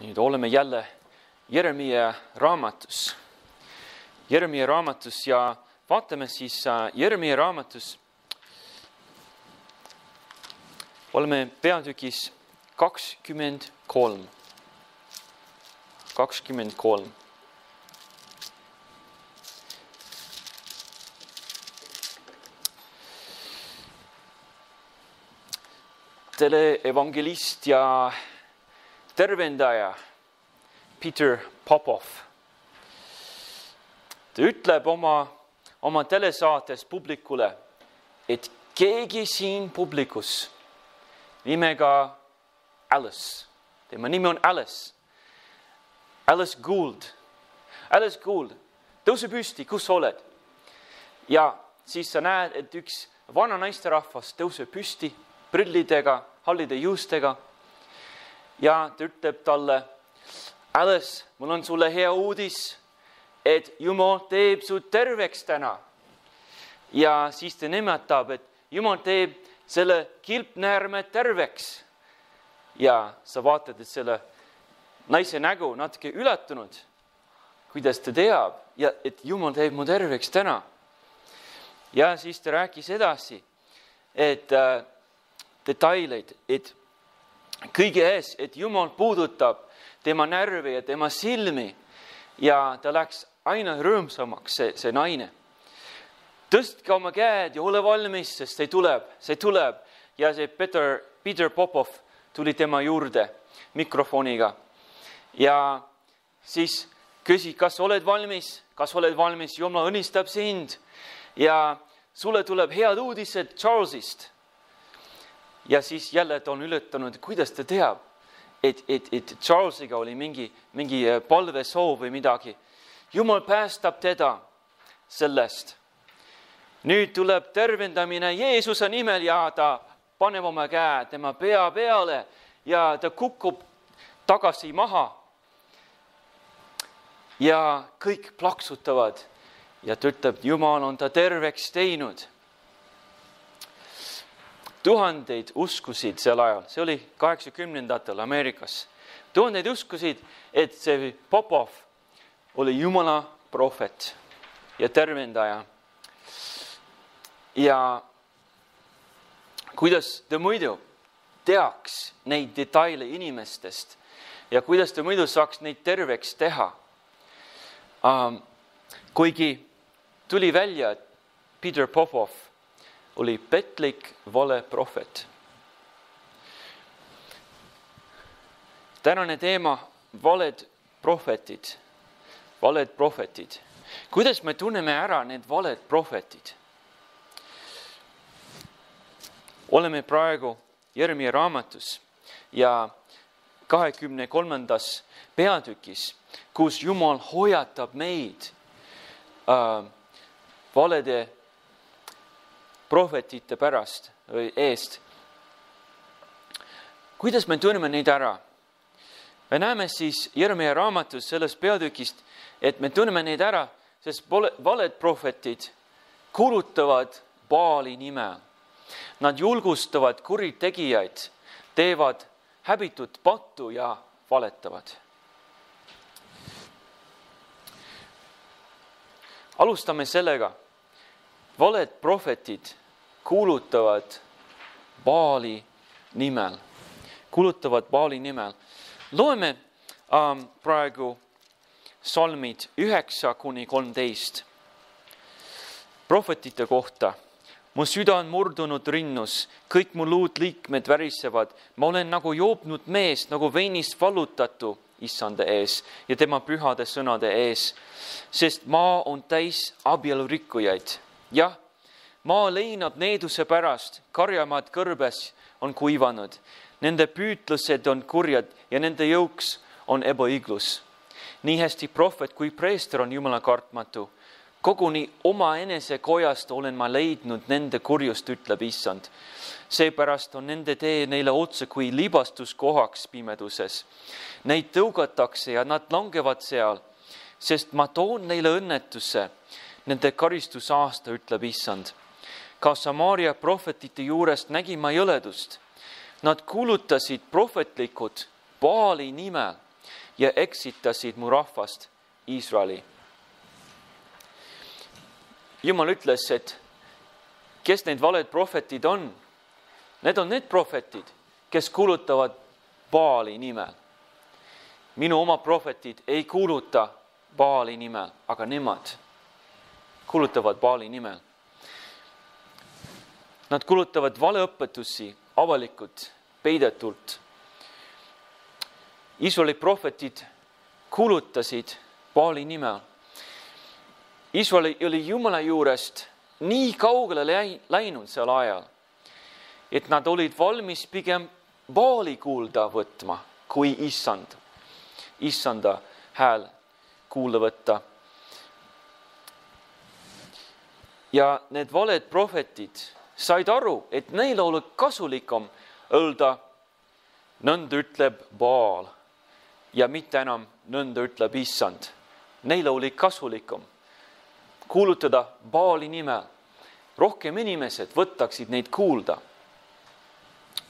nüüd oleme jälle Jeremiah raamatus. Jeremiah raamatus ja vaatame siis äh, Jeremiah raamatus. oleme peatükis kakskümmend kolm, kakskümmend kolm. teleevangelist ja tervendaja Peter Popov. ta ütleb oma, oma telesaates publikule, et keegi siin publikus nimega Alice, tema nimi on Alice, Alice Gould, Alice Gould, tõuse püsti, kus sa oled? ja siis sa näed, et üks vana naisterahvas tõuseb püsti prillidega, hallide juustega ja ta ütleb talle, Alice, mul on sulle hea uudis, et Jumal teeb su terveks täna. ja siis ta nimetab, et Jumal teeb selle kilpnäärme terveks. ja sa vaatad, et selle naise nägu natuke üllatunud, kuidas ta teab ja et Jumal teeb mu terveks täna. ja siis ta rääkis edasi, et äh, detaileid, et kõige ees, et Jumal puudutab tema närvi ja tema silmi ja ta läks aina rõõmsamaks, see, see naine. tõstke oma käed ja ole valmis, sest see tuleb, see tuleb. Ja see Peter, Peter Popov tuli tema juurde mikrofoniga. Ja siis küsis, kas oled valmis, kas oled valmis, Jumal õnnistab sind. Ja sulle tuleb head uudised Charlesist ja siis jälle ta on ületanud, kuidas ta teab, et, et, et Charlesiga oli mingi, mingi palvesoov või midagi. jumal päästab teda sellest. nüüd tuleb tervendamine Jeesuse nimel ja ta paneb oma käe tema pea peale ja ta kukub tagasi maha. ja kõik plaksutavad ja ta ütleb, Jumal on ta terveks teinud tuhandeid uskusid sel ajal, see oli kaheksakümnendatel Ameerikas. tuhandeid uskusid, et see Popov oli Jumala prohvet ja tervendaja. ja kuidas ta muidu teaks neid detaile inimestest ja kuidas ta muidu saaks neid terveks teha. kuigi tuli välja, et Peter Popov oli petlik valeprohvet. tänane teema, valed prohvetid, valed prohvetid. kuidas me tunneme ära need valed prohvetid? oleme praegu Jeremiah raamatus ja kahekümne kolmandas peatükis, kus Jumal hoiatab meid äh, valede prohvetite pärast või eest. kuidas me tunneme neid ära? me näeme siis Jeremiah raamatus sellest peatükist, et me tunneme neid ära, sest valed prohvetid kuulutavad Baali nime. Nad julgustavad kuritegijaid, teevad häbitut pattu ja valetavad. alustame sellega. Valed prohvetid kuulutavad Baali nimel, kuulutavad Baali nimel. loeme ähm, praegu salmid üheksa kuni kolmteist. prohvetite kohta. mu süda on murdunud rinnus, kõik mu luudliikmed värisevad, ma olen nagu joobnud mees, nagu veinist vallutatu issanda ees ja tema pühade sõnade ees, sest maa on täis abielurikkujaid. Jah maa leinab needuse pärast, karjamaad kõrbes on kuivanud. Nende püütlused on kurjad ja nende jõuks on ebaõiglus. nii hästi prohvet kui preester on Jumala kartmatu. koguni omaenese kojast olen ma leidnud nende kurjust, ütleb issand. seepärast on nende tee neile otse kui libastuskohaks pimeduses. Neid tõugatakse ja nad langevad seal, sest ma toon neile õnnetuse. Nende karistusaasta, ütleb issand ka Samaaria prohvetite juurest nägin ma jõledust. Nad kuulutasid prohvetlikud Baali nimel, ja eksitasid mu rahvast Iisraeli. jumal ütles, et kes need valed prohvetid on? Need on need prohvetid, kes kuulutavad Baali nimel. minu oma prohvetid ei kuuluta Baali nimel, aga nemad kuulutavad Baali nimel. Nad kulutavad valeõpetusi avalikult, peidetult. Iisraeli prohvetid kuulutasid Baali nimel. Iisrael oli Jumala juurest nii kaugele läinud sel ajal, et nad olid valmis pigem Baali kuulda võtma kui issand, issanda hääl kuulda võtta. Ja need valed prohvetid said aru, et neil oli kasulikum öelda nõnda ütleb Baal ja mitte enam nõnda ütleb issand. Neile oli kasulikum kuulutada Baali nimel. rohkem inimesed võtaksid neid kuulda.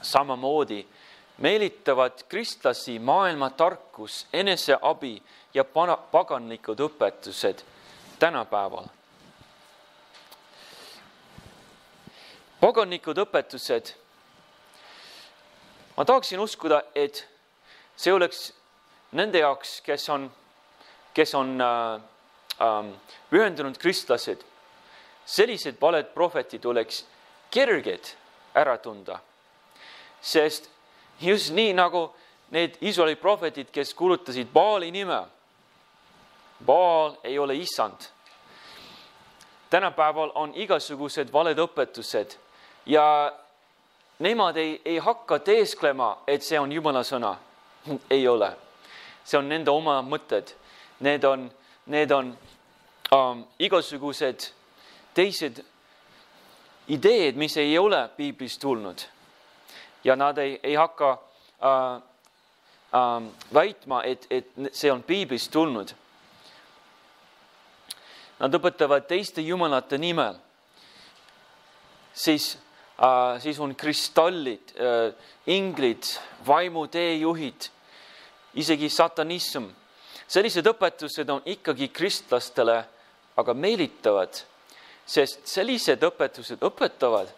samamoodi meelitavad kristlasi maailma tarkus, eneseabi ja paganlikud õpetused tänapäeval. Paganlikud õpetused. ma tahaksin uskuda, et see oleks nende jaoks, kes on, kes on äh, äh, pühendunud kristlased, sellised valed prohvetid oleks kerged ära tunda. sest just nii nagu need Iisraeli prohvetid, kes kuulutasid Baali nime. Baal ei ole issand. tänapäeval on igasugused valed õpetused ja nemad ei, ei hakka teesklema, et see on Jumala sõna. ei ole. see on nende oma mõtted. Need on, need on um, igasugused teised ideed, mis ei ole piiblist tulnud ja nad ei, ei hakka äh, äh, väitma, et, et see on piiblist tulnud. Nad õpetavad teiste jumalate nimel. siis siis on kristallid äh,, inglid, vaimuteejuhid, isegi satanism. sellised õpetused on ikkagi kristlastele aga meelitavad, sest sellised õpetused õpetavad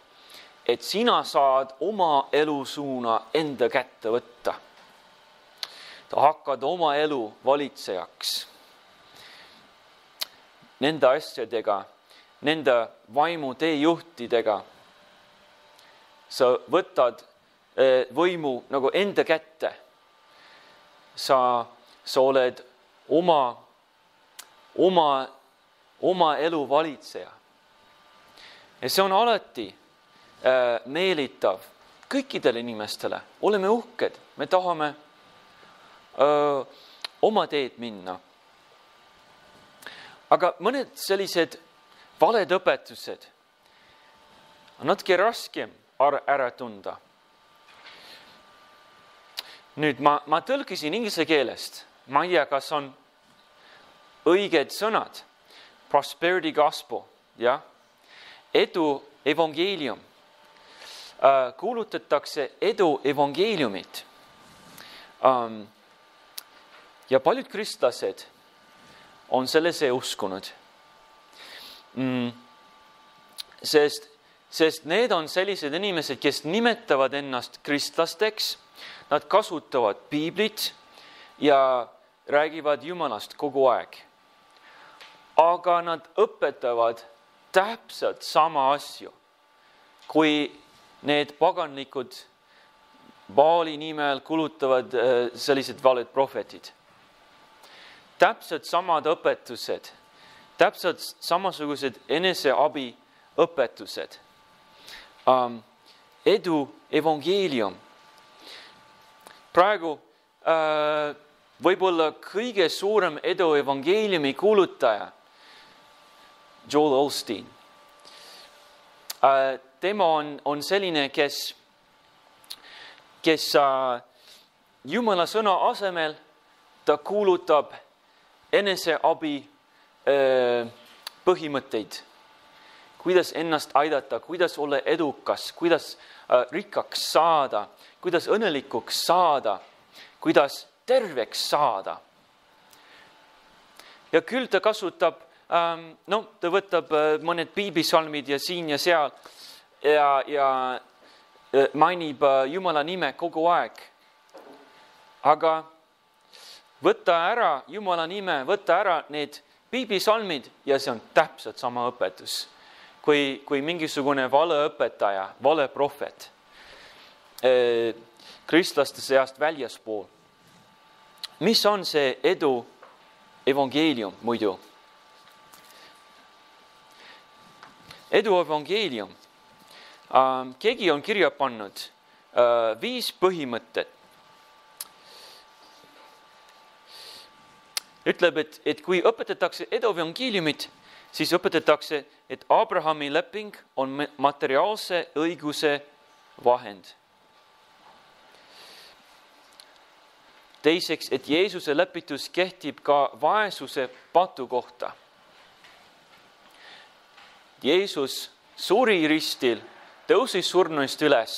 et sina saad oma elusuuna enda kätte võtta. hakkad oma elu valitsejaks. Nende asjadega, nende vaimu teejuhtidega sa võtad eh, võimu nagu enda kätte. sa, sa oled oma, oma, oma elu valitseja. ja see on alati Äh, meelitav kõikidele inimestele, oleme uhked, me tahame öö, oma teed minna. aga mõned sellised valed õpetused on natuke raskem ära tunda. nüüd ma, ma tõlkisin inglise keelest, ma ei tea, kas on õiged sõnad. Prosperity gospel, jah, edu evangeelium Äh, kuulutatakse edu evangeeliumit. Ähm, ja paljud kristlased on sellesse uskunud. Mm, sest, sest need on sellised inimesed, kes nimetavad ennast kristlasteks, nad kasutavad piiblit ja räägivad Jumalast kogu aeg. aga nad õpetavad täpselt sama asju, kui need paganlikud Baali nimel kulutavad äh, sellised valed prohvetid. täpselt samad õpetused, täpselt samasugused eneseabi õpetused um,. edu evangeelium. praegu uh, võib-olla kõige suurem edu evangeeliumi kuulutaja, Joel Osteen uh, tema on, on selline, kes, kes äh, Jumala sõna asemel ta kuulutab eneseabi äh, põhimõtteid, kuidas ennast aidata, kuidas olla edukas, kuidas äh, rikkaks saada, kuidas õnnelikuks saada, kuidas terveks saada. ja küll ta kasutab, no ta võtab mõned piibisalmid ja siin ja seal ja, ja mainib Jumala nime kogu aeg. aga võtta ära Jumala nime, võtta ära need piibisalmid ja see on täpselt sama õpetus kui, kui mingisugune valeõpetaja, valeprohvet kristlaste seast väljaspool. mis on see edu evangeelium muidu? edu evangeelium. keegi on kirja pannud viis põhimõtet ütleb, et, et kui õpetatakse evangeeliumit, siis õpetatakse, et Abrahami leping on materiaalse õiguse vahend. teiseks, et Jeesuse lepitus kehtib ka vaesuse patu kohta. Jeesus suri ristil, tõusis surnuist üles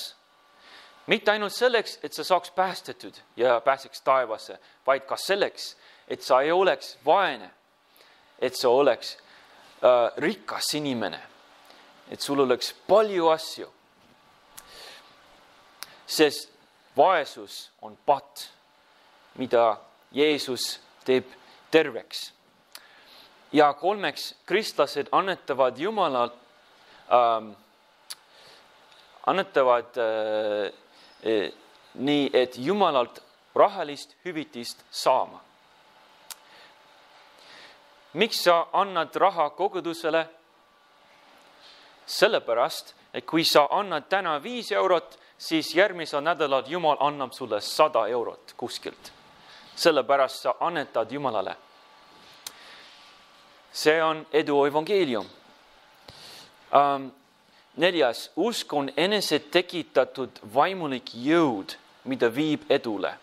mitte ainult selleks, et sa saaks päästetud ja pääseks taevasse, vaid ka selleks, et sa ei oleks vaene, et sa oleks rikas inimene, et sul oleks palju asju. sest vaesus on patt, mida Jeesus teeb terveks. ja kolmeks, kristlased annetavad Jumalalt ähm,, annetavad äh, äh, nii, et Jumalalt rahalist hüvitist saama miks sa annad raha kogudusele? sellepärast, et kui sa annad täna viis eurot, siis järgmisel nädalal Jumal annab sulle sada eurot kuskilt. sellepärast sa annetad Jumalale. see on edu evangeelium um,. neljas, usk on enesetekitatud vaimulik jõud, mida viib edule.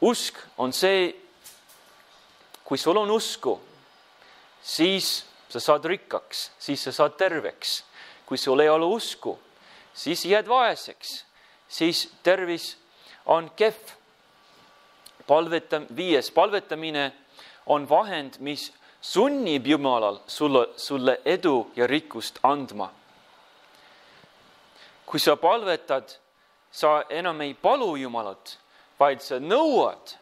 usk on see kui sul on usku, siis sa saad rikkaks, siis sa saad terveks. kui sul ei ole usku, siis jääd vaeseks, siis tervis on kehv. palveta-, viies, palvetamine on vahend, mis sunnib Jumalal sulle, sulle edu ja rikkust andma. kui sa palvetad, sa enam ei palu Jumalat, vaid sa nõuad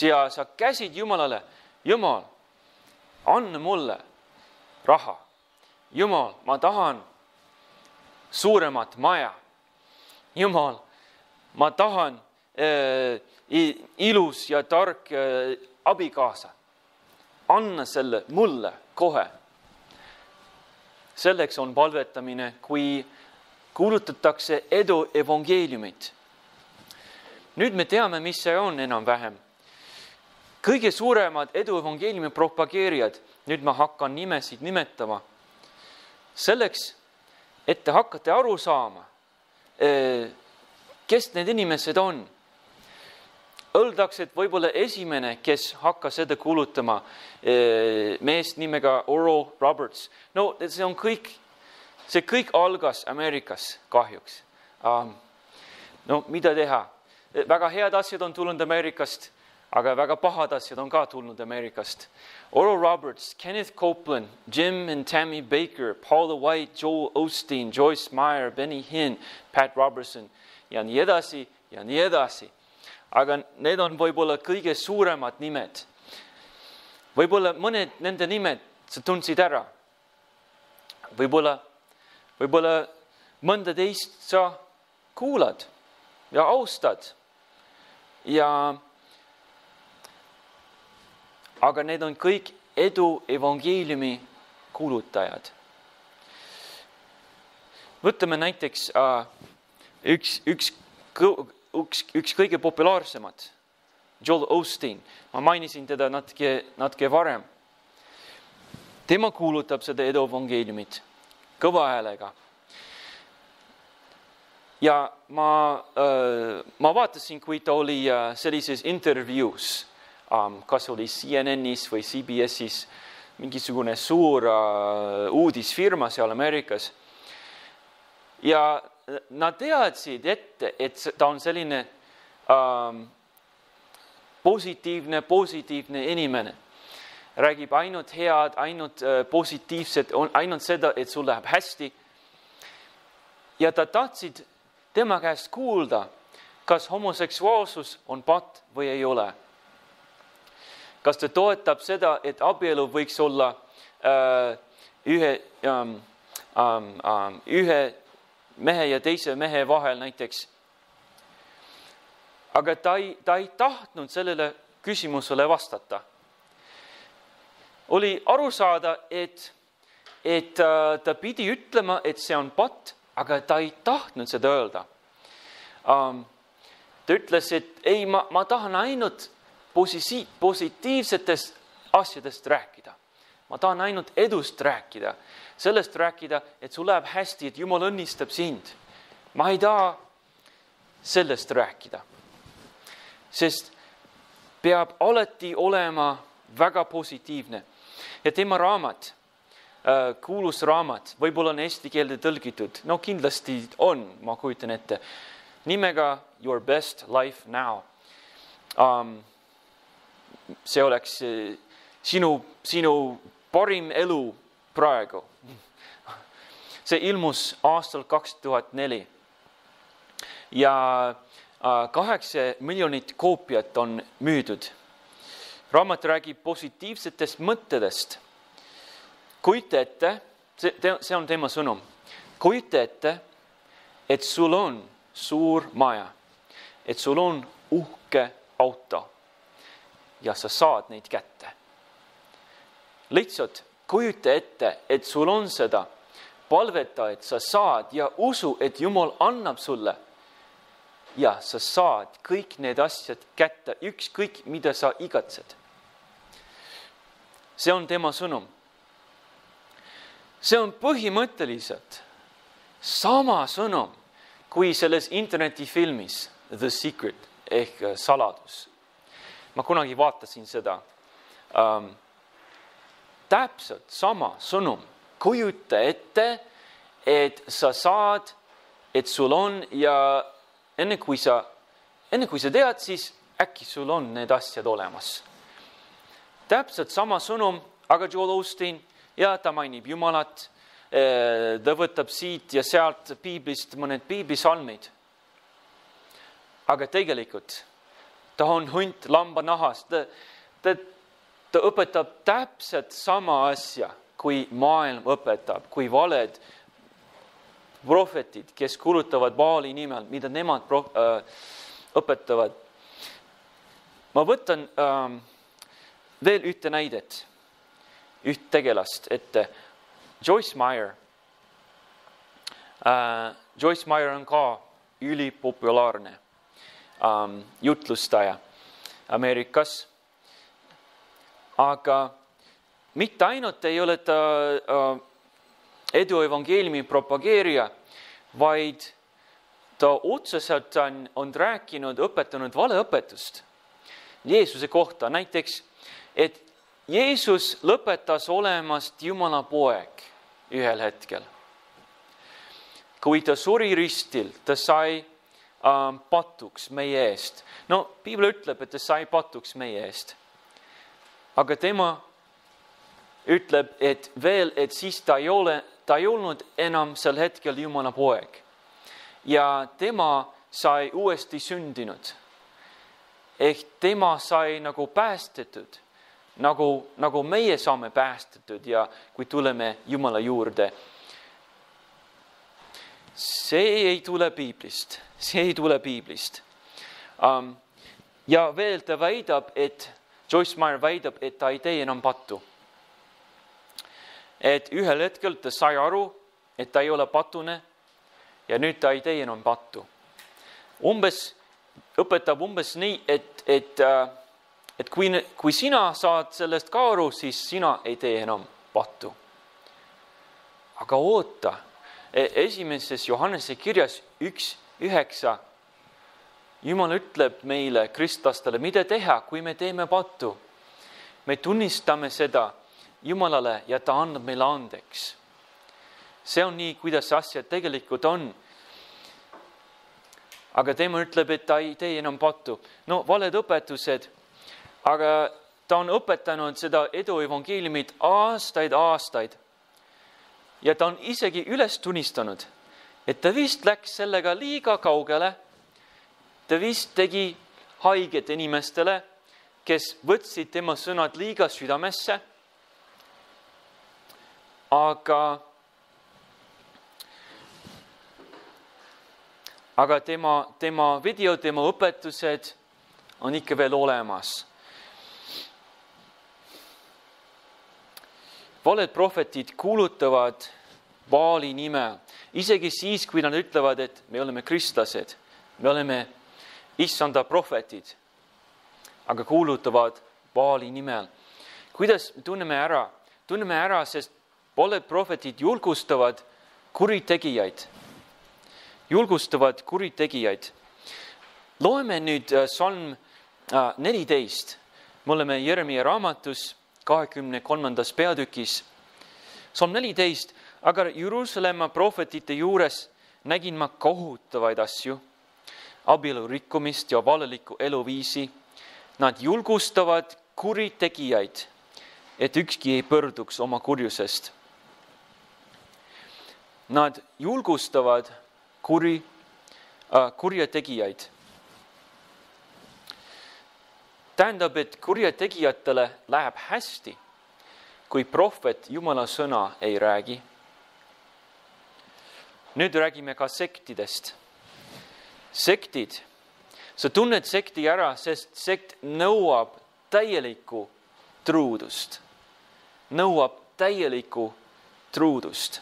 ja sa käsid Jumalale Jumal, anna mulle raha. Jumal, ma tahan suuremat maja. Jumal, ma tahan äh, ilus ja tark äh, abikaasa. anna selle mulle kohe. selleks on palvetamine, kui kuulutatakse edu evangeeliumit. nüüd me teame, mis see on enam-vähem kõige suuremad edu evangeeliumi propageerijad, nüüd ma hakkan nimesid nimetama, selleks, et te hakkate aru saama, eh, kes need inimesed on. Öeldakse, et võib-olla esimene, kes hakkas seda kuulutama, eh, mees nimega Oral Roberts. no see on kõik, see kõik algas Ameerikas kahjuks. no mida teha, väga head asjad on tulnud Ameerikast aga väga pahad asjad on ka tulnud Ameerikast. Oral Roberts, Kenneth Copeland, Jim and Tammy Baker, Paula White, Joel Osteen, Joyce Meyer, Benny Hinn, Pat Robertson ja nii edasi ja nii edasi. aga need on võib-olla kõige suuremad nimed. võib-olla mõned nende nimed sa tundsid ära. võib-olla, võib-olla mõnda teist sa kuulad ja austad ja aga need on kõik edu evangeeliumi kuulutajad. võtame näiteks äh, üks, üks, üks, üks kõige populaarsemad, Joel Osteen, ma mainisin teda natuke, natuke varem. tema kuulutab seda edu evangeeliumit kõva häälega. ja ma äh,, ma vaatasin, kui ta oli äh, sellises intervjuus Um, kas oli CNN-is või CBS-is mingisugune suur uh, uudisfirma seal Ameerikas. ja nad teadsid ette, et ta on selline ähm, positiivne, positiivne inimene. räägib ainult head, ainult äh, positiivset, ainult seda, et sul läheb hästi. ja ta tahtsid tema käest kuulda, kas homoseksuaalsus on patt või ei ole. Kas ta toetab seda, et abielu võiks olla äh, ühe ähm, ähm, ähm, ühe mehe ja teise mehe vahel näiteks aga ta ei, ta ei tahtnud sellele küsimusele vastata. oli aru saada, et, et äh, ta pidi ütlema, et see on patt, aga ta ei tahtnud seda öelda um,. ta ütles, et ei, ma, ma tahan ainult posisi-, positiivsetest asjadest rääkida. ma tahan ainult edust rääkida, sellest rääkida, et sul läheb hästi, et Jumal õnnistab sind. ma ei taha sellest rääkida sest peab alati olema väga positiivne. ja tema raamat, äh, kuulus raamat, võib-olla on eesti keelde tõlgitud, no kindlasti on, ma kujutan ette, nimega Your best life now um,. See oleks äh, sinu, sinu parim elu praegu. see ilmus aastal kaks tuhat neli ja Äh, kaheksa miljonit koopiat on müüdud. raamat räägib positiivsetest mõttedest. kujuta ette, see, see on tema sõnum. kujuta ette, et sul on suur maja, et sul on uhke auto ja sa saad neid kätte. lihtsalt kujuta ette, et sul on seda, palveta, et sa saad ja usu, et Jumal annab sulle ja sa saad kõik need asjad kätte, ükskõik mida sa igatsed. see on tema sõnum. see on põhimõtteliselt sama sõnum kui selles internetifilmis The Secret ehk saladus. Ma kunagi vaatasin seda ähm,. täpselt sama sõnum, kujuta ette, et sa saad, et sul on ja enne kui sa, enne kui sa tead, siis äkki sul on need asjad olemas. täpselt sama sõnum, aga Joel Osteen ja ta mainib Jumalat. Eh, ta võtab siit ja sealt piiblist mõned piiblisalmid. aga tegelikult ta on hunt lambanahast, ta, ta, ta õpetab täpselt sama asja, kui maailm õpetab, kui valed prohvetid, kes kulutavad Baali nimel, mida nemad pro, äh, õpetavad. ma võtan äh, veel ühte näidet, üht tegelast ette. Joyce Meyer äh,. Joyce Meyer on ka ülipopulaarne ähm, jutlustaja Ameerikas. aga mitte ainult ei ole ta äh, edu evangeeliumi propageerija, vaid ta otseselt on, on rääkinud, õpetanud valeõpetust Jeesuse kohta, näiteks, et Jeesus lõpetas olemast Jumala poeg ühel hetkel. kui ta suri ristil, ta sai äh, patuks meie eest. no piibel ütleb, et ta sai patuks meie eest. aga tema ütleb, et veel, et siis ta ei ole ta ei olnud enam sel hetkel Jumala poeg. ja tema sai uuesti sündinud. ehk tema sai nagu päästetud, nagu, nagu meie saame päästetud ja kui tuleme Jumala juurde. See ei tule piiblist, see ei tule piiblist um,. ja veel ta väidab, et Joyce Meyer väidab, et ta ei tee enam pattu et ühel hetkel ta sai aru, et ta ei ole patune ja nüüd ta ei tee enam pattu. umbes, õpetab umbes nii, et, et, äh, et kui, kui sina saad sellest ka aru, siis sina ei tee enam pattu. aga oota, esimeses Johannese kirjas üks üheksa Jumal ütleb meile, kristlastele, mida teha, kui me teeme pattu. me tunnistame seda Jumalale ja ta annab meile andeks. see on nii, kuidas asjad tegelikult on. aga tema ütleb, et ta ei tee enam pattu. no valed õpetused, aga ta on õpetanud seda edu evangeeliumit aastaid, aastaid. Ja ta on isegi üles tunnistanud, et ta vist läks sellega liiga kaugele. ta vist tegi haiget inimestele, kes võtsid tema sõnad liiga südamesse. aga aga tema, tema video, tema õpetused on ikka veel olemas. Valed prohvetid kuulutavad Baali nime, isegi siis, kui nad ütlevad, et me oleme kristlased, me oleme issanda prohvetid, aga kuulutavad Baali nimel. kuidas tunneme ära? tunneme ära, sest valed prohvetid julgustavad kuritegijaid julgustavad kuritegijaid. loeme nüüd äh, salm äh, neliteist, me oleme Jeremiah raamatus kahekümne kolmandas peatükis. salm neliteist, aga Jeruusalemma prohvetite juures nägin ma kohutavaid asju, abielu rikkumist ja valelikku eluviisi. Nad julgustavad kuritegijaid, et ükski ei pöörduks oma kurjusest. Nad julgustavad kuri äh,, kurjategijaid. Tähendab, et kurjategijatele läheb hästi, kui prohvet Jumala sõna ei räägi. nüüd räägime ka sektidest. sektid, sa tunned sekti ära, sest sekt nõuab täielikku truudust, nõuab täielikku truudust.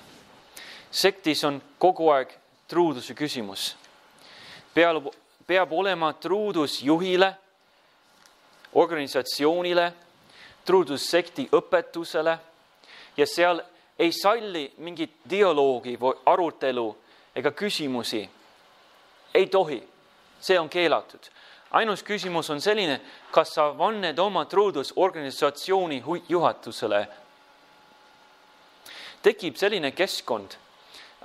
sektis on kogu aeg truuduse küsimus. peal, peab olema truudus juhile, organisatsioonile, truudus sekti õpetusele ja seal ei salli mingit dialoogi või arutelu ega küsimusi. ei tohi, see on keelatud. ainus küsimus on selline, kas sa vanned oma truudus organisatsiooni juhatusele. tekib selline keskkond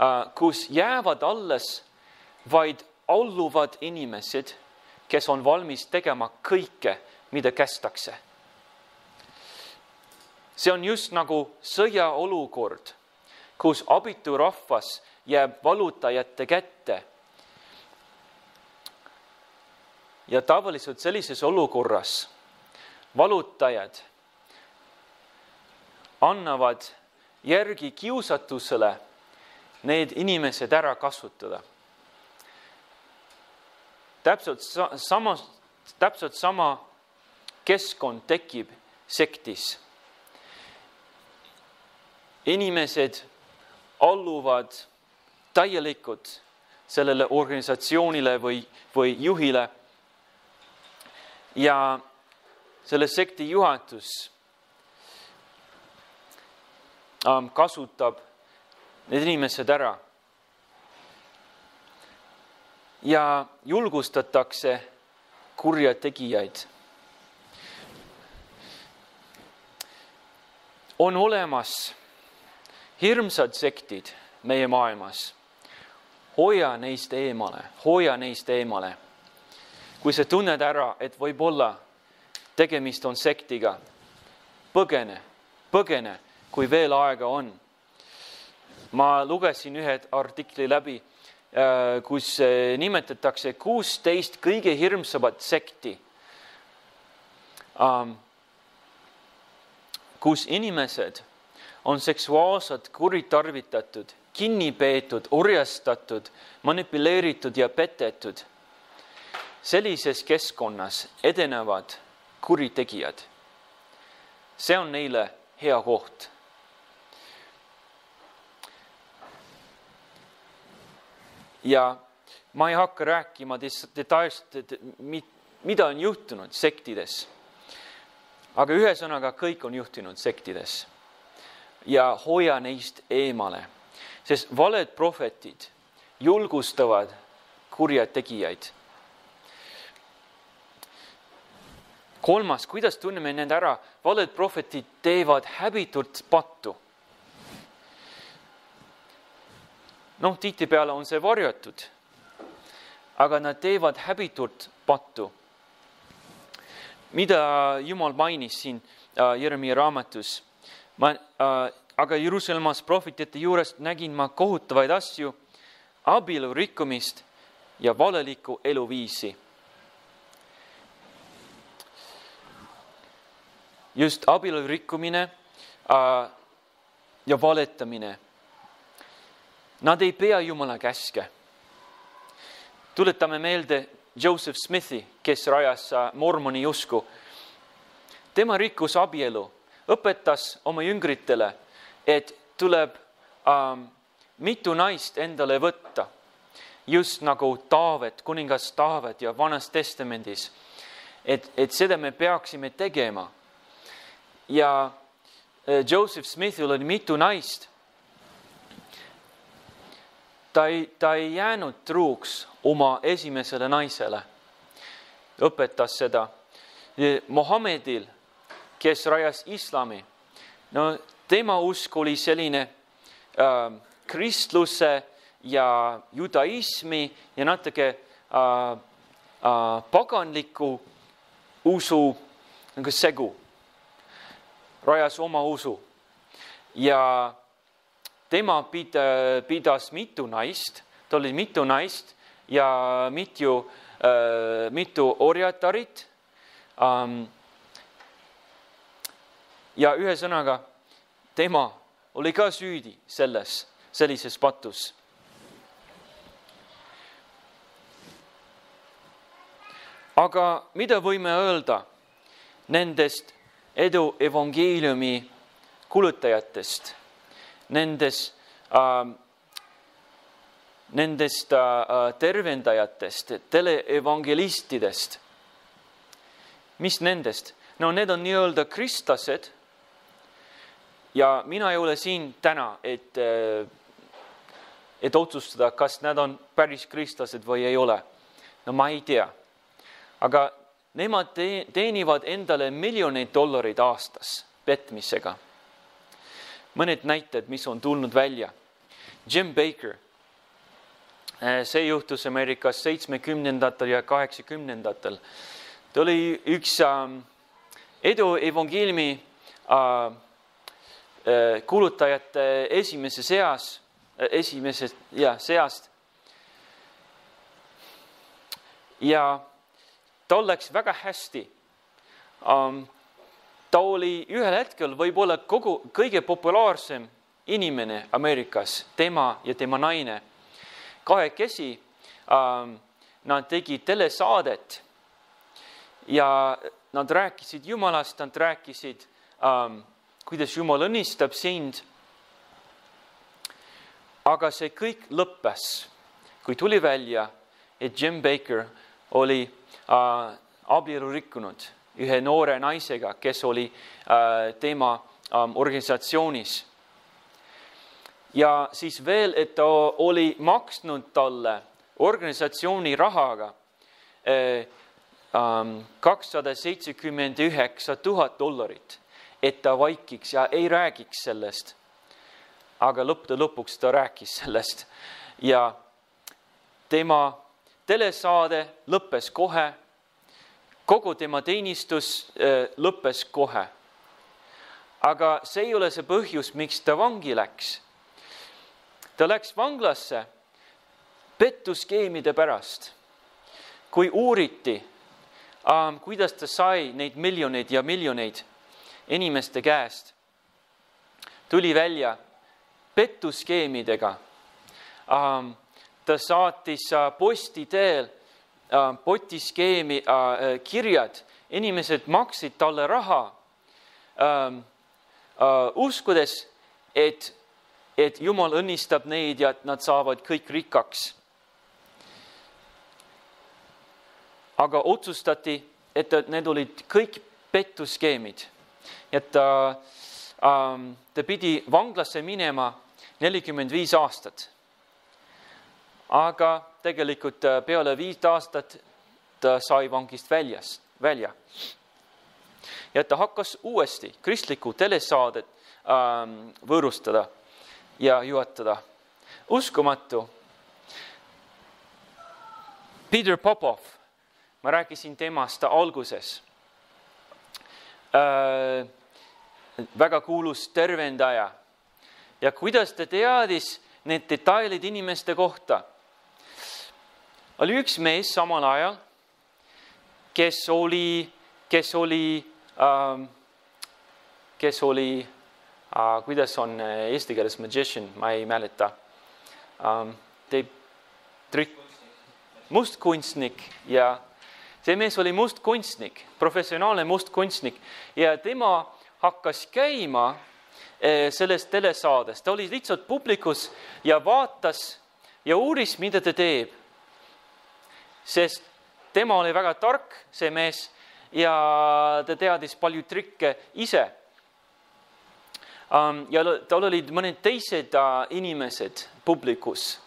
Äh, kus jäävad alles vaid alluvad inimesed, kes on valmis tegema kõike, mida kästakse. see on just nagu sõjaolukord, kus abitu rahvas jääb valutajate kätte. ja tavaliselt sellises olukorras valutajad annavad järgi kiusatusele need inimesed ära kasutada. täpselt sama, täpselt sama keskkond tekib sektis. inimesed alluvad täielikult sellele organisatsioonile või, või juhile. ja selle sekti juhatus ähm, kasutab need inimesed ära. ja julgustatakse kurjategijaid. On olemas hirmsad sektid meie maailmas. hoia neist eemale, hoia neist eemale. kui sa tunned ära, et võib-olla tegemist on sektiga, põgene, põgene, kui veel aega on ma lugesin ühe artikli läbi, äh, kus äh, nimetatakse kuusteist kõige hirmsamat sekti, ähm, kus inimesed on seksuaalselt kuritarvitatud, kinni peetud, orjastatud, manipuleeritud ja petetud. sellises keskkonnas edenevad kuritegijad. see on neile hea koht ja ma ei hakka rääkima detailselt, et mida on juhtunud sektides. Aga ühesõnaga, kõik on juhtunud sektides. ja hoia neist eemale, sest valed prohvetid julgustavad kurjategijaid. kolmas, kuidas tunneme need ära, valed prohvetid teevad häbitult pattu noh, tihtipeale on see varjatud. aga nad teevad häbitut pattu. Mida Jumal mainis siin äh, Jeremiah raamatus. ma äh,, aga Jeruusalemmas prohvetite juurest nägin ma kohutavaid asju, abielu rikkumist ja valelikku eluviisi. just abielu rikkumine äh, ja valetamine. Nad ei pea Jumala käske. tuletame meelde Joseph Smithi, kes rajas äh, mormoni usku. tema rikkus abielu, õpetas oma jüngritele, et tuleb ähm, mitu naist endale võtta, just nagu Taavet, kuningas Taavet ja Vanas Testamendis. et, et seda me peaksime tegema. ja äh, Joseph Smithil oli mitu naist. Ta ei, ta ei jäänud truuks oma esimesele naisele, õpetas seda. Mohammedil, kes rajas islami, no tema usk oli selline äh, kristluse ja judaismi ja natuke äh, äh, paganliku usu nagu segu. rajas oma usu ja tema pida, pidas mitu naist, tal oli mitu naist ja mitu äh,, mitu orjatarit ähm,. ja ühesõnaga, tema oli ka süüdi selles sellises patus. aga mida võime öelda nendest edu evangeeliumi kulutajatest, nendes äh, nendest äh, tervendajatest, teleevangelistidest. mis nendest? no need on nii-öelda kristlased. ja mina ei ole siin täna, et äh, et otsustada, kas nad on päris kristlased või ei ole. no ma ei tea. aga nemad te teenivad endale miljoneid dollareid aastas petmisega. Mõned näited, mis on tulnud välja. Jim Baker, see juhtus Ameerikas seitsmekümnendatel ja kaheksakümnendatel. ta oli üks äh, edu evangeeliumi äh, kuulutajate esimese seas esimesest ja seast. ja tal läks väga hästi um,. Ta oli ühel hetkel võib-olla kogu kõige populaarsem inimene Ameerikas, tema ja tema naine. kahekesi um, nad tegid telesaadet ja nad rääkisid Jumalast, nad rääkisid um,, kuidas Jumal õnnistab sind aga see kõik lõppes, kui tuli välja, et Jim Baker oli äh, abielu rikkunud ühe noore naisega, kes oli äh, tema äh, organisatsioonis. ja siis veel, et ta oli maksnud talle organisatsiooni rahaga äh, ähm, kakssada seitsekümmend üheksa tuhat dollarit, et ta vaikiks ja ei räägiks sellest aga lõppude lõpuks ta rääkis sellest ja tema telesaade lõppes kohe. Kogu tema teenistus äh, lõppes kohe. aga see ei ole see põhjus, miks ta vangi läks. ta läks vanglasse pettuskeemide pärast. kui uuriti, ähm, kuidas ta sai neid miljoneid ja miljoneid inimeste käest, tuli välja pettuskeemidega. Ähm, ta saatis äh, posti teel potiskeemi äh, kirjad, inimesed maksid talle raha ähm, uskudes, et, et Jumal õnnistab neid ja et nad saavad kõik rikkaks. aga otsustati, et need olid kõik pettuskeemid, et ta, ähm, ta pidi vanglasse minema nelikümmend viis aastat. aga tegelikult äh, peale viit aastat ta sai vangist väljas, välja. ja ta hakkas uuesti kristlikku telesaadet ähm, võõrustada ja juhatada. uskumatu. Peter Popov, ma rääkisin temast alguses äh,. väga kuulus tervendaja ja kuidas ta teadis need detailid inimeste kohta. Oli üks mees samal ajal, kes oli, kes oli ähm,, kes oli äh,, kuidas on eesti keeles magician, ma ei mäleta. Ähm,, teeb trikk mustkunstnik ja see mees oli mustkunstnik, professionaalne mustkunstnik ja tema hakkas käima eh, selles telesaades, ta oli lihtsalt publikus ja vaatas ja uuris, mida ta teeb. Sest tema oli väga tark, see mees, ja ta teadis palju trikke ise. ja tal olid mõned teised äh, inimesed publikus,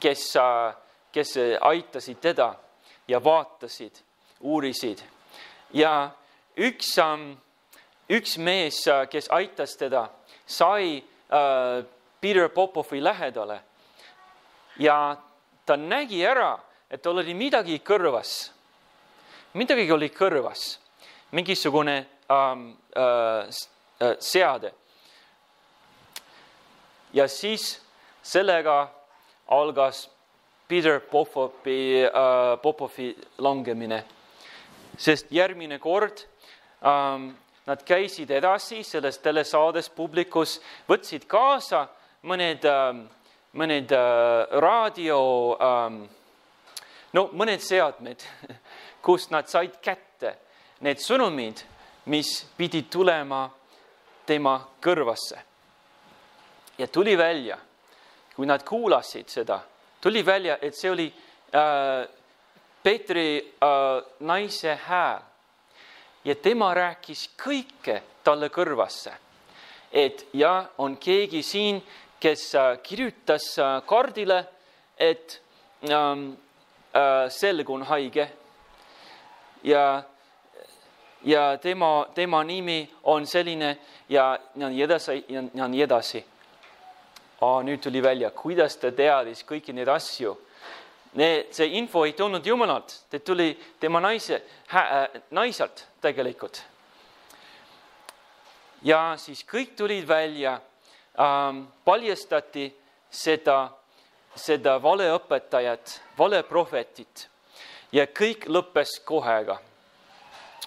kes äh, kes aitasid teda ja vaatasid, uurisid. ja üks, üks mees, äh, kes aitas teda, sai Peter Popovi lähedale ja ta nägi ära, et tal oli midagi kõrvas. midagi oli kõrvas, mingisugune ähm, äh, äh, seade. ja siis sellega algas Peter Popovi äh,, Popovi langemine. sest järgmine kord ähm, nad käisid edasi selles telesaades publikus, võtsid kaasa mõned ähm,, mõned äh, raadio ähm,, no mõned seadmed, kust nad said kätte need sõnumid, mis pidid tulema tema kõrvasse. ja tuli välja, kui nad kuulasid seda tuli välja, et see oli äh, Peetri äh, naise hääl ja tema rääkis kõike talle kõrvasse. et ja on keegi siin, kes äh, kirjutas äh, kaardile, et ähm, äh, selg on haige ja ja tema, tema nimi on selline ja, nii edasi ja, nii edasi nüüd tuli välja, kuidas ta teadis kõiki neid asju. Need, see info ei tulnud Jumalalt, ta tuli tema naise äh,, naiselt tegelikult. ja siis kõik tulid välja ähm,, paljastati seda, seda valeõpetajat, valeprohvetit ja kõik lõppes kohega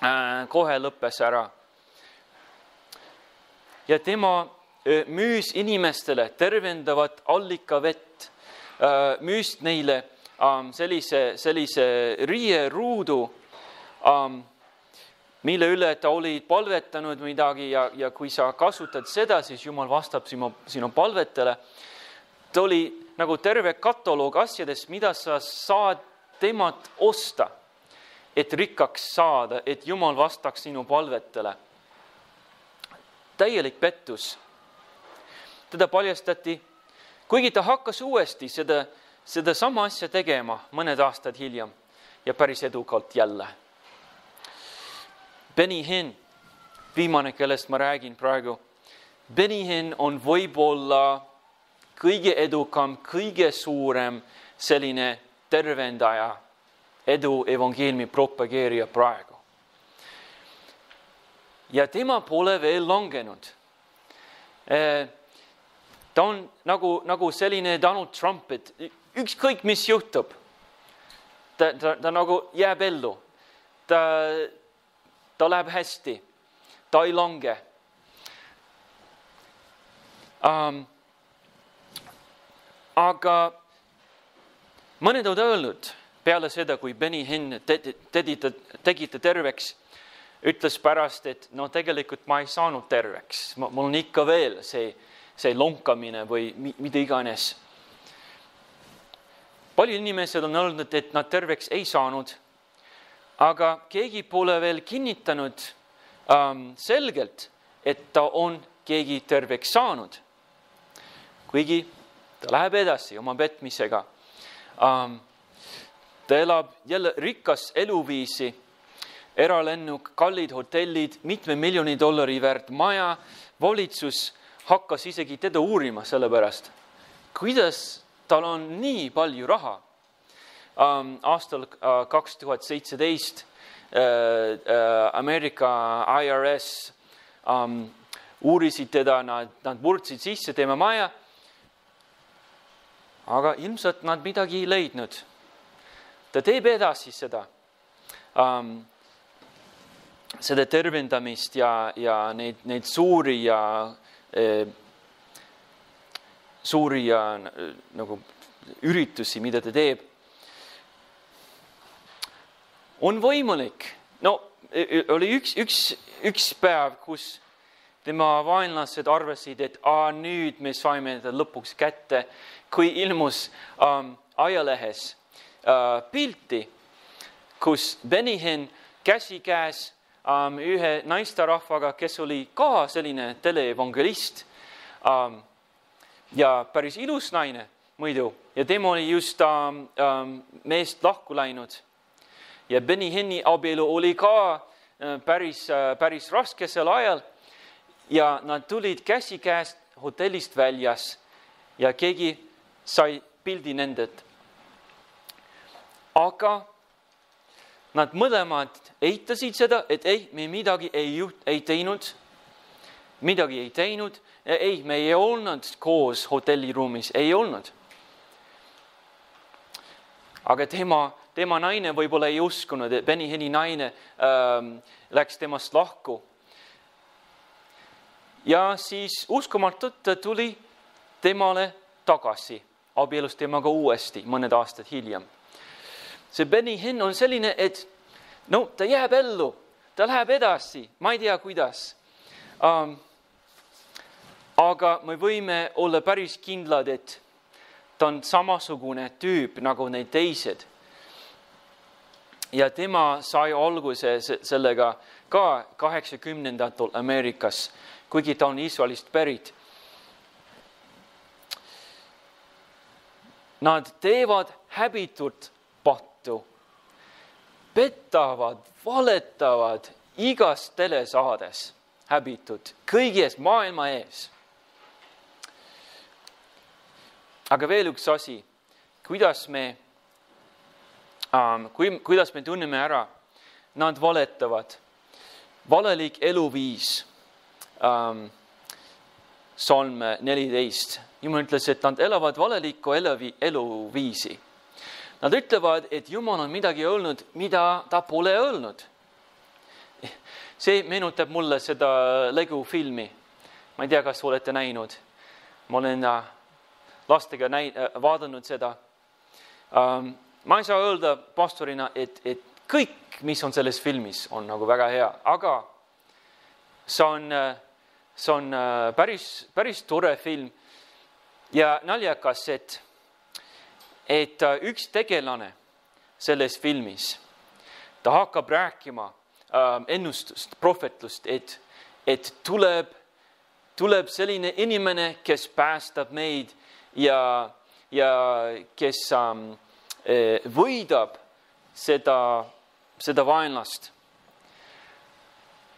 äh,. kohe lõppes ära. ja tema müüs inimestele tervendavat allikavett, müüs neile sellise, sellise riieruudu, mille üle ta oli palvetanud midagi ja, ja kui sa kasutad seda, siis Jumal vastab sinu, sinu palvetele. ta oli nagu terve kataloog asjadest, mida sa saad temalt osta, et rikkaks saada, et Jumal vastaks sinu palvetele. täielik pettus teda paljastati, kuigi ta hakkas uuesti seda, sedasama asja tegema mõned aastad hiljem ja päris edukalt jälle. Benny Hinn, viimane, kellest ma räägin praegu. Benny Hinn on võib-olla kõige edukam, kõige suurem selline tervendaja, edu evangeeliumi propageerija praegu. ja tema pole veel langenud ta on nagu, nagu selline Donald Trump, et ükskõik, mis juhtub, ta, ta, ta nagu jääb ellu. ta, ta läheb hästi, ta ei lange um,. Aga mõned on öelnud peale seda, kui Benny Hinn tegi, ta, tegi ta terveks, ütles pärast, et no tegelikult ma ei saanud terveks, mul on ikka veel see see lonkamine või mida iganes. paljud inimesed on öelnud, et nad terveks ei saanud, aga keegi pole veel kinnitanud ähm, selgelt, et ta on keegi terveks saanud. kuigi ta läheb edasi oma petmisega ähm,. ta elab jälle rikas eluviisi, eralennuk, kallid hotellid, mitme miljoni dollari väärt maja, valitsus hakkas isegi teda uurima selle pärast, kuidas tal on nii palju raha. ähm, aastal äh, kaks tuhat seitseteist äh, äh, Ameerika IRS ähm, uurisid teda, nad, nad murdsid sisse tema maja. Aga ilmselt nad midagi ei leidnud. ta teeb edasi seda ähm, seda tervendamist ja, ja neid, neid suuri ja eh, suuri ja nagu üritusi, mida ta teeb. on võimalik, no oli üks, üks, üks päev, kus tema vaenlased arvasid, et aa, nüüd me saime ta lõpuks kätte, kui ilmus ähm, ajalehes äh, pilti, kus Benihin käsikäes ähm, ühe naisterahvaga, kes oli ka selline teleevangelist ähm, ja päris ilus naine muidu ja tema oli just ähm, ähm, meest lahku läinud. ja Benny Henni abielu oli ka äh, päris äh,, päris raske sel ajal. Ja nad tulid käsikäest hotellist väljas ja keegi sai pildi nendelt. aga Nad mõlemad eitasid seda, et ei, me midagi ei juht-, ei teinud, midagi ei teinud, ei, me ei olnud koos hotelliruumis, ei olnud. aga tema, tema naine võib-olla ei uskunud, et Benny Henni naine ähm, läks temast lahku. Ja siis uskumatult ta tuli temale tagasi, abielus temaga uuesti mõned aastad hiljem see Benny Hinn on selline, et no ta jääb ellu, ta läheb edasi, ma ei tea, kuidas um,. aga me võime olla päris kindlad, et ta on samasugune tüüp nagu need teised. ja tema sai alguse sellega ka kaheksakümnendatel Ameerikas, kuigi ta on Iisraelist pärit. Nad teevad häbitut pattu, petavad, valetavad igas telesaades, häbitud, kõiges maailma ees. aga veel üks asi, kuidas me ähm,, kui, kuidas me tunneme ära, nad valetavad, valelik eluviis ähm,, salm neliteist, jumal ütles, et nad elavad valelikku eluvi, eluviisi Nad ütlevad, et Jumal on midagi öelnud, mida ta pole öelnud. see meenutab mulle seda Lego filmi. ma ei tea, kas olete näinud. ma olen äh, lastega näi-, äh, vaadanud seda. Ähm, ma ei saa öelda pastorina, et, et kõik, mis on selles filmis, on nagu väga hea, aga see on, äh, see on päris, päris tore film ja naljakas, et et äh, üks tegelane selles filmis, ta hakkab rääkima äh, ennustust, prohvetlust, et, et tuleb, tuleb selline inimene, kes päästab meid ja, ja kes ähm, äh, võidab seda, seda vaenlast.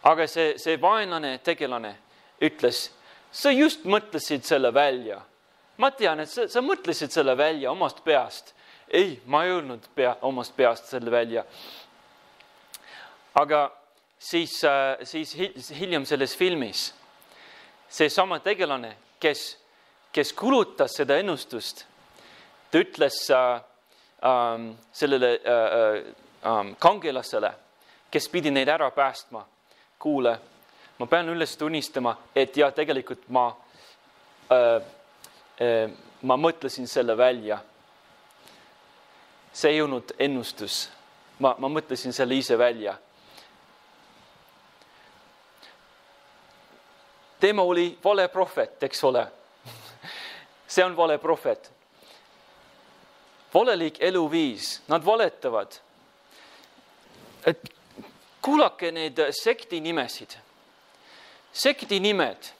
aga see, see vaenlane tegelane ütles, sa just mõtlesid selle välja ma tean, et sa, sa mõtlesid selle välja omast peast. ei, ma ei öelnud pea, omast peast selle välja. aga siis, äh, siis hiljem selles filmis seesama tegelane, kes, kes kulutas seda ennustust, ta ütles äh, äh, sellele äh, äh, kangelasele, kes pidi neid ära päästma, kuule, ma pean üles tunnistama, et jah, tegelikult ma äh, Ehm, ma mõtlesin selle välja. see ei olnud ennustus, ma, ma mõtlesin selle ise välja. tema oli vale prohvet, eks ole. see on vale prohvet. valelik eluviis, nad valetavad. et kuulake neid sekti nimesid. Sekti nimed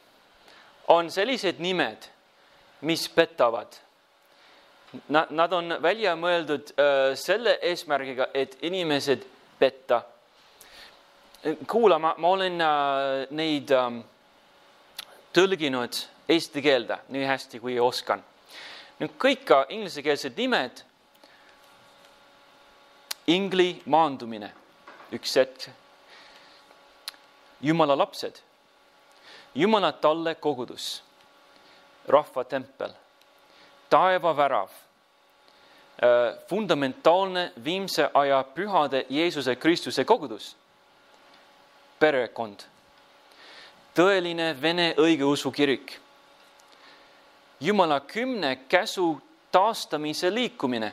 on sellised nimed mis petavad. Nad, nad on välja mõeldud äh, selle eesmärgiga, et inimesed petta. kuula, ma, ma olen äh, neid äh, tõlginud eesti keelde nii hästi, kui oskan. nüüd kõik inglisekeelsed nimed ingli maandumine, üks hetk. Jumala lapsed, Jumala talle kogudus, rahva tempel, taevavärav, fundamentaalne viimse aja pühade Jeesuse Kristuse kogudus, perekond, tõeline Vene õigeusu kirik, Jumala kümne käsu taastamise liikumine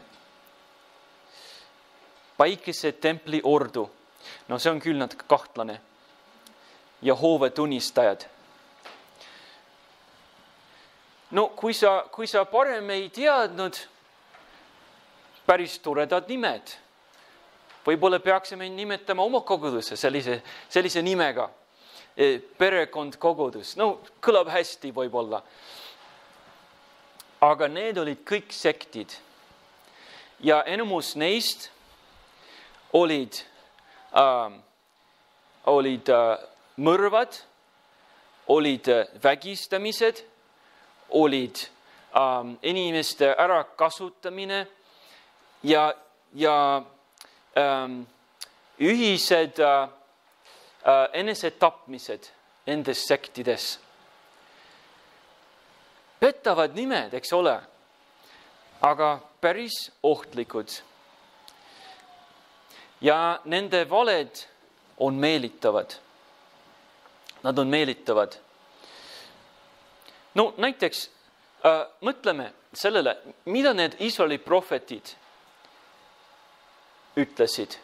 päikesetempli ordu. no see on küll natuke kahtlane. Jehova tunnistajad. No kui sa, kui sa parem ei teadnud, päris toredad nimed. võib-olla peaksime nimetama oma koguduse sellise, sellise nimega. E, perekond kogudus, no kõlab hästi võib-olla. aga need olid kõik sektid ja enamus neist olid äh,, olid äh, mõrvad, olid äh, vägistamised, olid äh, inimeste ärakasutamine ja, ja äh, ühised äh, äh, enesetapmised nendes sektides. petavad nimed, eks ole, aga päris ohtlikud ja nende valed on meelitavad. Nad on meelitavad. No näiteks äh, mõtleme sellele, mida need Iisraeli prohvetid ütlesid.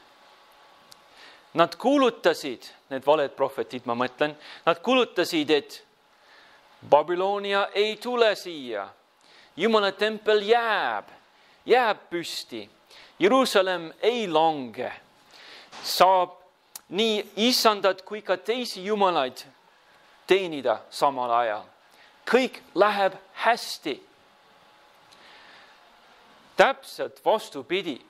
Nad kuulutasid, need valed prohvetid, ma mõtlen, nad kuulutasid, et Babylonia ei tule siia. Jumala tempel jääb, jääb püsti. Jeruusalemm ei lange saab nii issandat kui ka teisi jumalaid teenida samal ajal. Kõik läheb hästi. täpselt vastupidi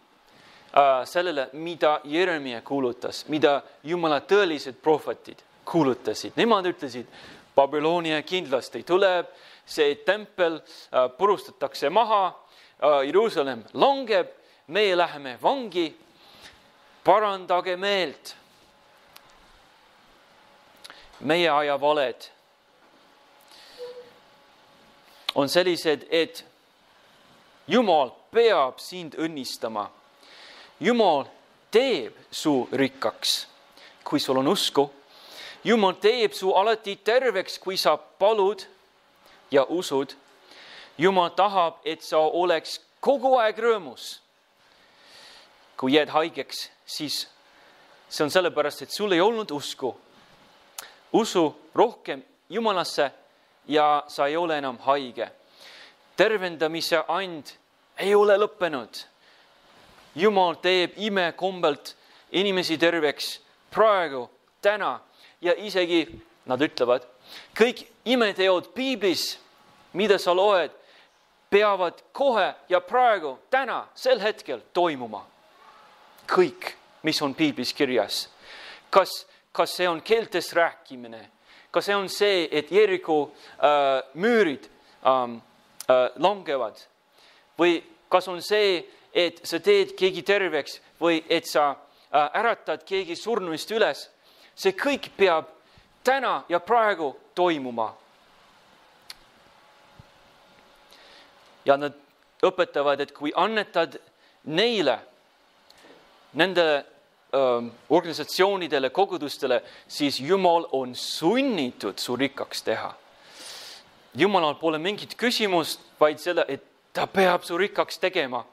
äh, sellele, mida Jeremia kuulutas, mida jumala tõelised prohvetid kuulutasid, nemad ütlesid, Babylonia kindlasti tuleb, see tempel äh, purustatakse maha äh,, Jeruusalemm langeb, meie läheme vangi parandage meelt. meie aja valed on sellised, et Jumal peab sind õnnistama. Jumal teeb su rikkaks, kui sul on usku. Jumal teeb su alati terveks, kui sa palud ja usud. Jumal tahab, et sa oleks kogu aeg rõõmus. kui jääd haigeks, siis see on sellepärast, et sul ei olnud usku. usu rohkem Jumalasse ja sa ei ole enam haige. tervendamise and ei ole lõppenud. Jumal teeb imekombelt inimesi terveks praegu, täna ja isegi nad ütlevad, kõik imeteod piiblis, mida sa loed, peavad kohe ja praegu, täna, sel hetkel toimuma. kõik mis on piiblis kirjas. kas, kas see on keeltes rääkimine, kas see on see, et Jeriko äh, müürid ähm, äh, langevad või kas on see, et sa teed keegi terveks või et sa äh, äratad keegi surnuist üles. see kõik peab täna ja praegu toimuma. ja nad õpetavad, et kui annetad neile nendele organisatsioonidele, kogudustele, siis Jumal on sunnitud su rikkaks teha. Jumalal pole mingit küsimust, vaid selle, et ta peab su rikkaks tegema,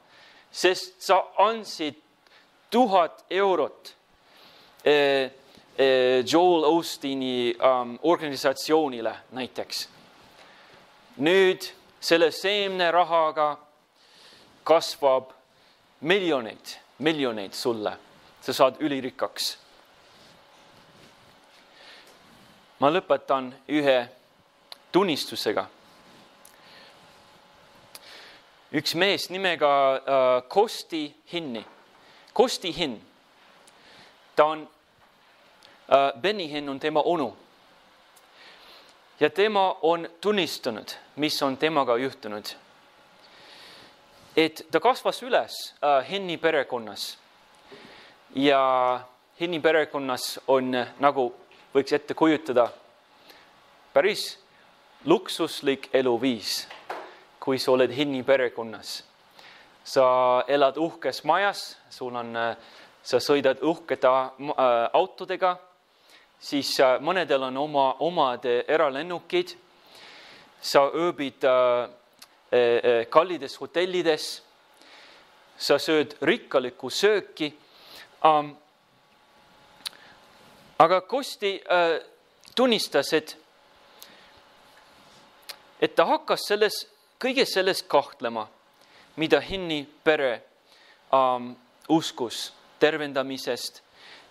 sest sa andsid tuhat eurot eh, eh, Joel Ostini um, organisatsioonile näiteks. nüüd selle seemnerahaga kasvab miljoneid miljoneid sulle, sa saad ülirikkaks. ma lõpetan ühe tunnistusega. üks mees nimega äh, Kosti Hinni, Kosti Hinn, ta on äh,, Benny Hinn on tema onu. ja tema on tunnistanud, mis on temaga juhtunud et ta kasvas üles äh, Henni perekonnas ja Hinni perekonnas on, nagu võiks ette kujutada, päris luksuslik eluviis, kui sa oled Hinni perekonnas. sa elad uhkes majas, sul on, sa sõidad uhkete äh, autodega, siis äh, mõnedel on oma, omad eralennukid, sa ööbid äh, kallides hotellides, sa sööd rikkalikku sööki um,. aga Kosti uh, tunnistas, et, et ta hakkas selles, kõiges selles kahtlema, mida Hinni pere um, uskus tervendamisest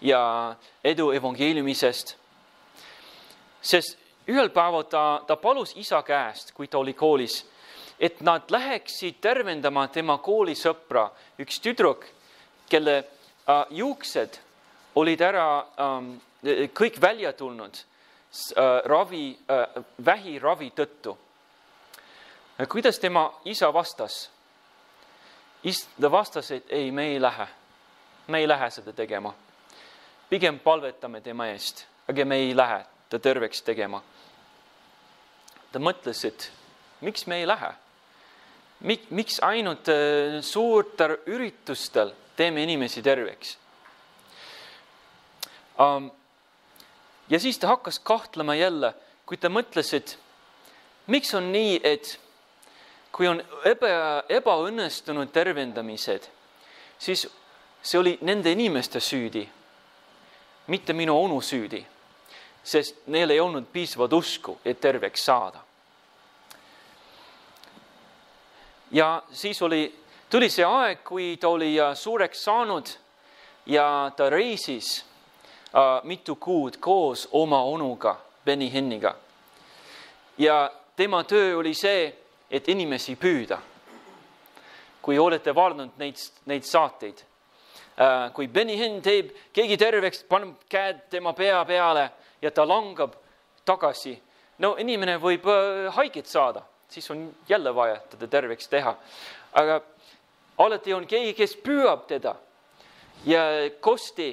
ja edu evangeeliumisest. sest ühel päeval ta, ta palus isa käest, kui ta oli koolis et nad läheksid tervendama tema koolisõpra, üks tüdruk, kelle juuksed olid ära ähm, kõik välja tulnud äh, ravi äh,, vähiravi tõttu. kuidas tema isa vastas? ta vastas, et ei, me ei lähe, me ei lähe seda tegema. pigem palvetame tema eest, aga me ei lähe ta terveks tegema. ta mõtles, et miks me ei lähe Mik, miks ainult äh, suurtel üritustel teeme inimesi terveks um,? ja siis ta hakkas kahtlema jälle, kui ta mõtles, et miks on nii, et kui on eba, ebaõnnestunud tervendamised, siis see oli nende inimeste süüdi, mitte minu onu süüdi, sest neil ei olnud piisavat usku, et terveks saada. ja siis oli, tuli see aeg, kui ta oli äh, suureks saanud ja ta reisis uh, mitu kuud koos oma onuga, Benny Henniga. ja tema töö oli see, et inimesi püüda. kui olete vaadanud neid, neid saateid uh,, kui Benny Henn teeb keegi terveks, paneb käed tema pea peale ja ta langeb tagasi. no inimene võib haiget saada siis on jälle vaja teda terveks teha. aga alati on keegi, kes püüab teda. ja Kosti,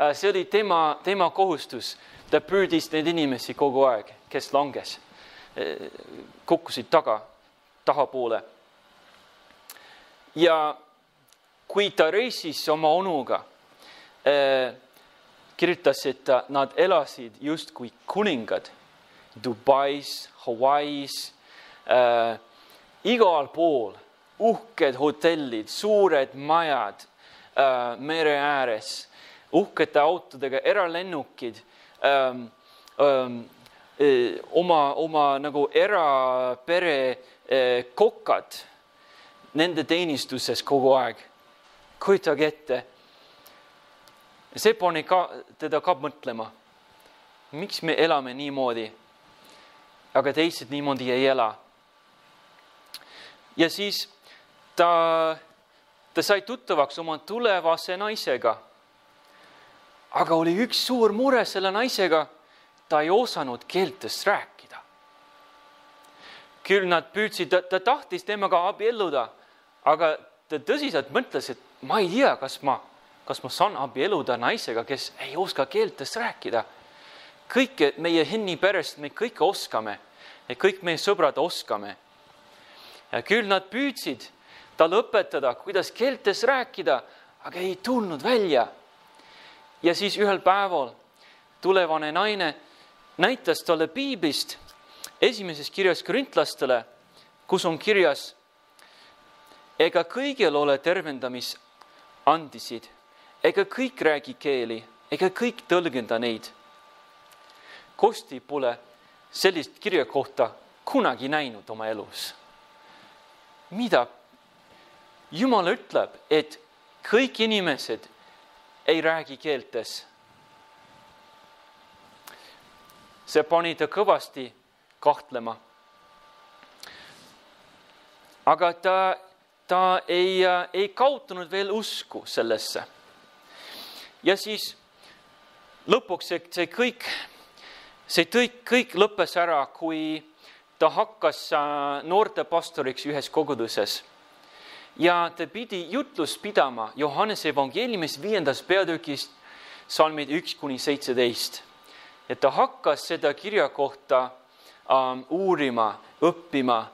äh, see oli tema, tema kohustus, ta püüdis neid inimesi kogu aeg, kes langes, äh, kukkusid taga, tahapoole. ja kui ta reisis oma onuga, äh, kirjutas, et nad elasid justkui kuningad Dubais, Hawaii's äh, igal pool uhked hotellid, suured majad äh, mere ääres, uhkete autodega eralennukid ähm,, ähm, äh, oma, oma nagu erapere äh, kokad nende teenistuses kogu aeg. kujutage ette. see pani ka teda ka mõtlema. miks me elame niimoodi, aga teised niimoodi ei ela ja siis ta, ta sai tuttavaks oma tulevase naisega. aga oli üks suur mure selle naisega, ta ei osanud keeltest rääkida. küll nad püüdsid, ta, ta tahtis temaga abielluda, aga ta tõsiselt mõtles, et ma ei tea, kas ma, kas ma saan abielluda naisega, kes ei oska keeltest rääkida. kõike meie Henni perest me kõike oskame, kõik meie sõbrad oskame ja küll nad püüdsid tal õpetada, kuidas keeltes rääkida, aga ei tulnud välja. ja siis ühel päeval tulevane naine näitas talle piiblist esimeses kirjas korintlastele, kus on kirjas, ega kõigil ole tervendamisandisid, ega kõik räägi keeli, ega kõik tõlgenda neid. Kosti pole sellist kirja kohta kunagi näinud oma elus mida Jumal ütleb, et kõik inimesed ei räägi keeltes. see pani ta kõvasti kahtlema. aga ta, ta ei, ei kaotanud veel usku sellesse. ja siis lõpuks see, see kõik, see kõik, kõik lõppes ära, kui ta hakkas äh, noortepastoriks ühes koguduses ja ta pidi jutlust pidama Johannese evangeeliumis viiendas peatükis salmid üks kuni seitseteist. et ta hakkas seda kirja kohta ähm, uurima, õppima.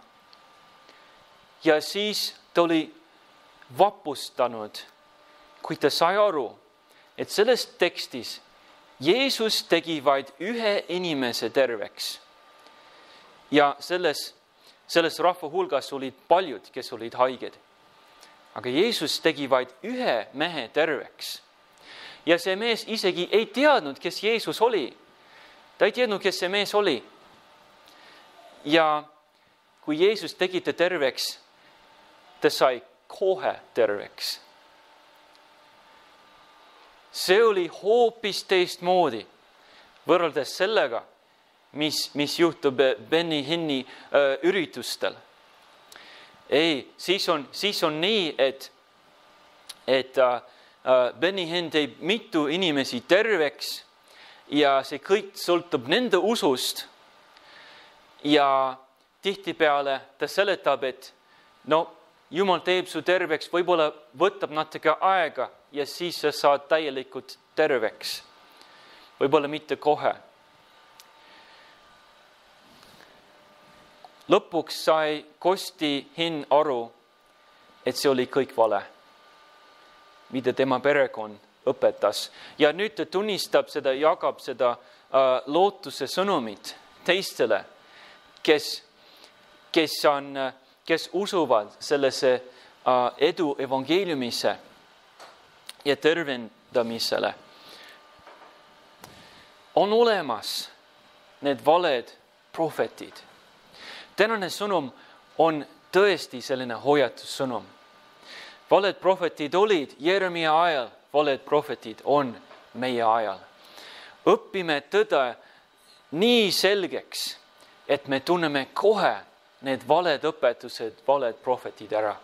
ja siis ta oli vapustanud, kui ta sai aru, et selles tekstis Jeesus tegi vaid ühe inimese terveks. ja selles, selles rahva hulgas olid paljud, kes olid haiged. Aga Jeesus tegi vaid ühe mehe terveks. ja see mees isegi ei teadnud, kes Jeesus oli. ta ei teadnud, kes see mees oli. ja kui Jeesus tegi ta terveks, ta sai kohe terveks see oli hoopis teistmoodi võrreldes sellega, mis, mis juhtub Benny Hinni äh, üritustel. Ei, siis on, siis on nii, et, et äh, äh, Benny Hinn teeb mitu inimesi terveks ja see kõik sõltub nende usust. ja tihtipeale ta seletab, et no jumal teeb su terveks, võib-olla võtab natuke aega ja siis sa saad täielikult terveks. võib-olla mitte kohe. Lõpuks sai Kosti Hinn aru, et see oli kõik vale, mida tema perekond õpetas ja nüüd ta tunnistab seda, jagab seda äh, lootuse sõnumit teistele, kes, kes on kes usuvad sellesse äh, edu evangeeliumisse ja tervendamisele. on olemas need valed prohvetid. Tänane sõnum on tõesti selline hoiatussõnum. valed prohvetid olid Jeremia ajal, valed prohvetid on meie ajal. õpime tõde nii selgeks, et me tunneme kohe need valed õpetused, valed prohvetid ära